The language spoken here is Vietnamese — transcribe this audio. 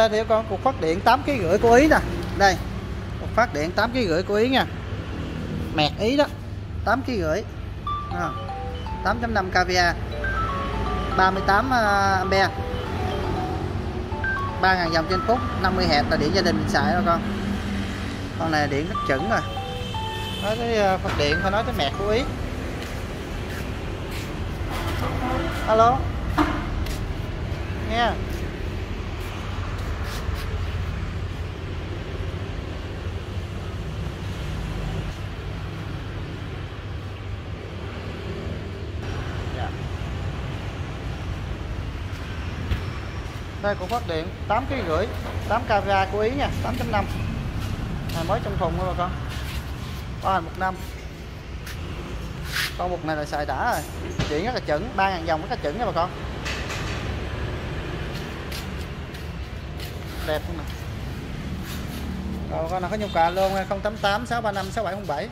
đây thì con cục phát điện 8 kg rưỡi của ý nè. Đây cục phát điện 8 kg rưỡi của ý nha. Mẹt ý đó 8 kg rưỡi. À, 8.5 kVA 38 ampere. 3.000 dòng trên phút 50 hẹp là điện gia đình mình xài rồi con. Con này điện rất chuẩn rồi. Nói tới à, phát điện phải nói tới mẹt của ý. Alo. Nghe. Yeah. Đây cũng phát điện 8 kg rưỡi 8 camera của ý nha 8.5 này mới trong thùng thôi bà con. Có hình một năm. Con bục này là xài đã rồi. Điện rất là chuẩn 3.000 dòng rất là chuẩn nha bà con. Đẹp không nè rồi con nào có nhu cầu luôn 088 635 6707